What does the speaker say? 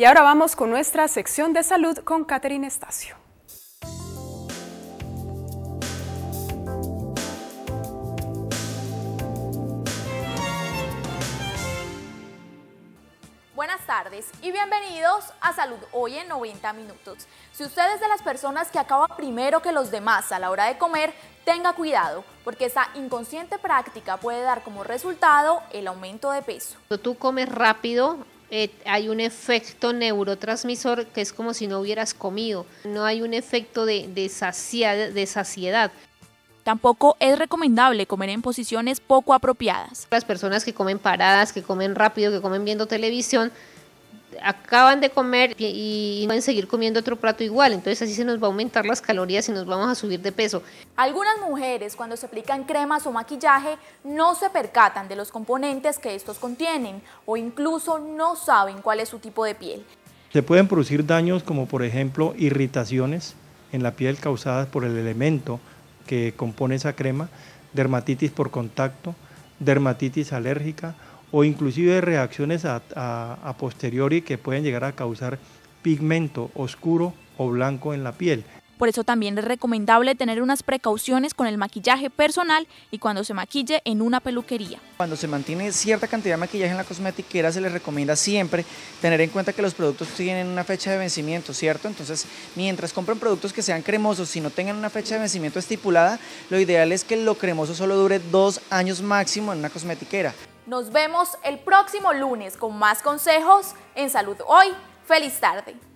Y ahora vamos con nuestra sección de salud con Catherine Estacio. Buenas tardes y bienvenidos a Salud Hoy en 90 Minutos. Si usted es de las personas que acaba primero que los demás a la hora de comer, tenga cuidado, porque esa inconsciente práctica puede dar como resultado el aumento de peso. Cuando tú comes rápido, eh, hay un efecto neurotransmisor que es como si no hubieras comido. No hay un efecto de, de, de saciedad. Tampoco es recomendable comer en posiciones poco apropiadas. Las personas que comen paradas, que comen rápido, que comen viendo televisión, acaban de comer y pueden seguir comiendo otro plato igual, entonces así se nos va a aumentar las calorías y nos vamos a subir de peso. Algunas mujeres cuando se aplican cremas o maquillaje no se percatan de los componentes que estos contienen o incluso no saben cuál es su tipo de piel. Se pueden producir daños como por ejemplo irritaciones en la piel causadas por el elemento que compone esa crema, dermatitis por contacto, dermatitis alérgica o inclusive reacciones a, a, posteriori que pueden llegar a causar pigmento oscuro o blanco en la piel. Por eso también es recomendable tener unas precauciones con el maquillaje personal y cuando se maquille en una peluquería. Cuando se mantiene cierta cantidad de maquillaje en la cosmetiquera se les recomienda siempre tener en cuenta que los productos tienen una fecha de vencimiento, ¿cierto? Entonces, mientras compren productos que sean cremosos y no tengan una fecha de vencimiento estipulada, lo ideal es que lo cremoso solo dure dos años máximo en una cosmetiquera. Nos vemos el próximo lunes con más consejos en Salud Hoy. Feliz tarde.